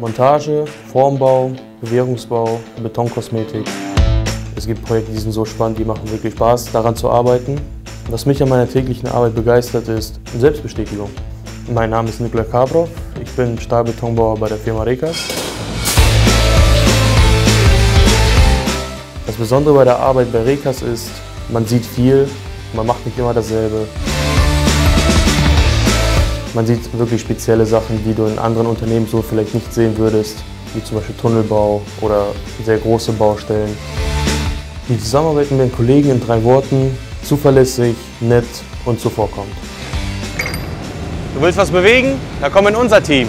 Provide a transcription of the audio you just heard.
Montage, Formbau, Bewährungsbau, Betonkosmetik. Es gibt Projekte, die sind so spannend, die machen wirklich Spaß, daran zu arbeiten. Was mich an meiner täglichen Arbeit begeistert, ist Selbstbestätigung. Mein Name ist Nikola Kabrov, ich bin Stahlbetonbauer bei der Firma Rekas. Das Besondere bei der Arbeit bei Rekas ist, man sieht viel, man macht nicht immer dasselbe. Man sieht wirklich spezielle Sachen, die du in anderen Unternehmen so vielleicht nicht sehen würdest, wie zum Beispiel Tunnelbau oder sehr große Baustellen. Die Zusammenarbeit mit den Kollegen in drei Worten, zuverlässig, nett und zuvorkommend. Du willst was bewegen? Dann komm in unser Team.